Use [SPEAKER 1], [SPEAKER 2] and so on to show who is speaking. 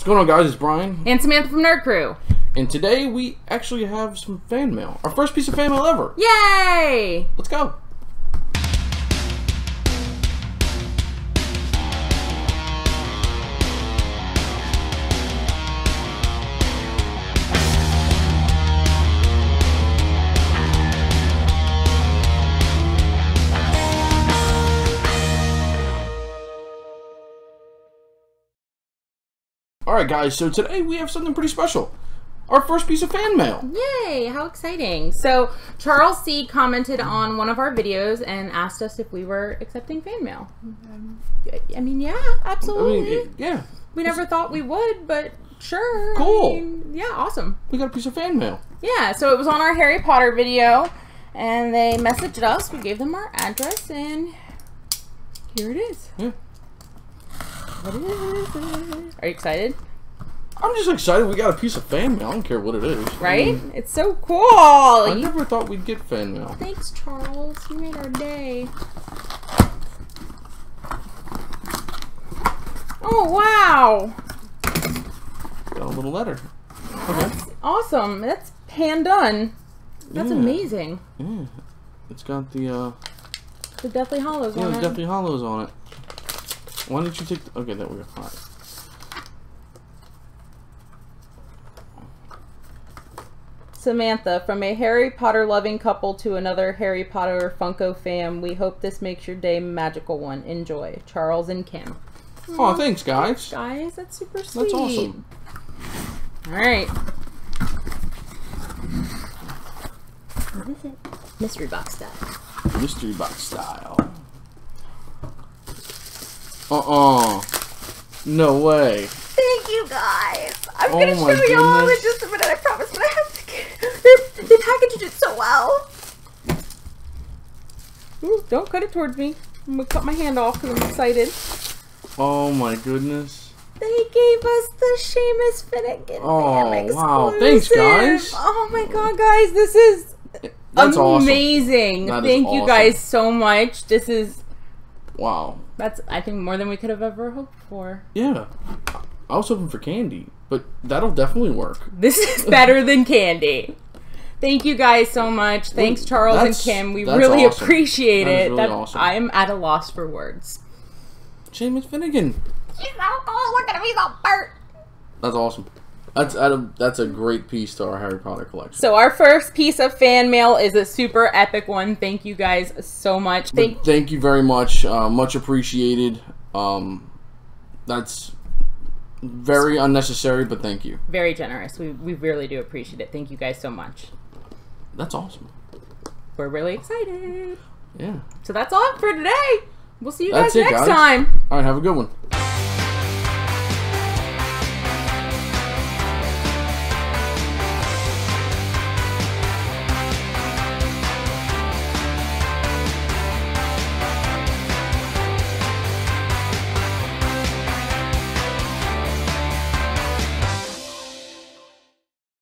[SPEAKER 1] What's going on, guys? It's Brian,
[SPEAKER 2] And Samantha from Nerd Krew.
[SPEAKER 1] and today we actually have some fan mail. Our first piece of fan mail ever.
[SPEAKER 2] Yay!
[SPEAKER 1] Let's go. Alright, guys, so today we have something pretty special. Our first piece of fan mail.
[SPEAKER 2] Yay! How exciting. So, Charles C. commented on one of our videos and asked us if we were accepting fan mail. Mm-hmm. I mean, yeah,
[SPEAKER 1] I
[SPEAKER 2] absolutely.
[SPEAKER 1] mean, it- yeah,
[SPEAKER 2] we never thought we would, but sure. I
[SPEAKER 1] Cool.
[SPEAKER 2] mean, yeah, awesome.
[SPEAKER 1] we got a piece of fan mail.
[SPEAKER 2] Yeah, so it was on our Harry Potter video, and they messaged us. We gave them our address, and here it is.
[SPEAKER 1] Yeah.
[SPEAKER 2] What is it? Are you excited?
[SPEAKER 1] I'm just excited we got a piece of fan mail. I don't care what it is.
[SPEAKER 2] Right?
[SPEAKER 1] Mm.
[SPEAKER 2] It's so cool.
[SPEAKER 1] I never thought we'd get fan mail.
[SPEAKER 2] Thanks, Charles. You made our day. Oh, wow.
[SPEAKER 1] Got a little letter. Okay.
[SPEAKER 2] Awesome. That's hand done. That's
[SPEAKER 1] Yeah.
[SPEAKER 2] amazing.
[SPEAKER 1] Yeah. It's got the uh
[SPEAKER 2] The Deathly Hallows
[SPEAKER 1] yeah,
[SPEAKER 2] on
[SPEAKER 1] the
[SPEAKER 2] it.
[SPEAKER 1] Deathly Hallows on it. Why don't you take the, okay, there we go. Alright.
[SPEAKER 2] Samantha, from a Harry Potter loving couple to another Harry Potter Funko fam, we hope this makes your day magical one. Enjoy. Charles and Kim.
[SPEAKER 1] Oh, thanks guys.
[SPEAKER 2] Guys, that's super sweet.
[SPEAKER 1] That's awesome.
[SPEAKER 2] Alright. What is it? Mystery box style.
[SPEAKER 1] Mystery box style. Uh-uh. No way.
[SPEAKER 2] Thank you guys. I'm
[SPEAKER 1] Oh
[SPEAKER 2] gonna
[SPEAKER 1] my
[SPEAKER 2] show you all in just a minute, I promise, but I have to. They, they packaged it so well. Ooh, don't cut it towards me. I'm gonna cut my hand off because I'm excited.
[SPEAKER 1] Oh my goodness.
[SPEAKER 2] They gave us the Seamus Finnigan
[SPEAKER 1] Oh, wow. Thanks, guys.
[SPEAKER 2] Oh my god, guys, this is
[SPEAKER 1] That's
[SPEAKER 2] amazing.
[SPEAKER 1] That is
[SPEAKER 2] Thank you guys so much. This is
[SPEAKER 1] Wow.
[SPEAKER 2] that's I think more than we could have ever hoped for.
[SPEAKER 1] Yeah. I was hoping for candy, but that'll definitely work.
[SPEAKER 2] This is better than candy. Thank you guys so much. Thanks, Charles and Kim. We really
[SPEAKER 1] awesome.
[SPEAKER 2] appreciate
[SPEAKER 1] That is
[SPEAKER 2] it.
[SPEAKER 1] really
[SPEAKER 2] That-
[SPEAKER 1] awesome.
[SPEAKER 2] I am at a loss for words.
[SPEAKER 1] Seamus Finnigan.
[SPEAKER 2] She's so cool. Oh, look at me, so Bert.
[SPEAKER 1] That's awesome. That's. That's a great piece to our Harry Potter collection.
[SPEAKER 2] So our first piece of fan mail is a super epic one. Thank you guys so much. Thank
[SPEAKER 1] Thank you very much. Uh, much appreciated. Um, that's very unnecessary, but thank you.
[SPEAKER 2] very generous. We we really do appreciate it. Thank you guys so much.
[SPEAKER 1] That's awesome.
[SPEAKER 2] We're really excited.
[SPEAKER 1] Yeah.
[SPEAKER 2] So that's all for today. We'll see you guys
[SPEAKER 1] it,
[SPEAKER 2] next
[SPEAKER 1] guys.
[SPEAKER 2] time.
[SPEAKER 1] All right. Have a good one.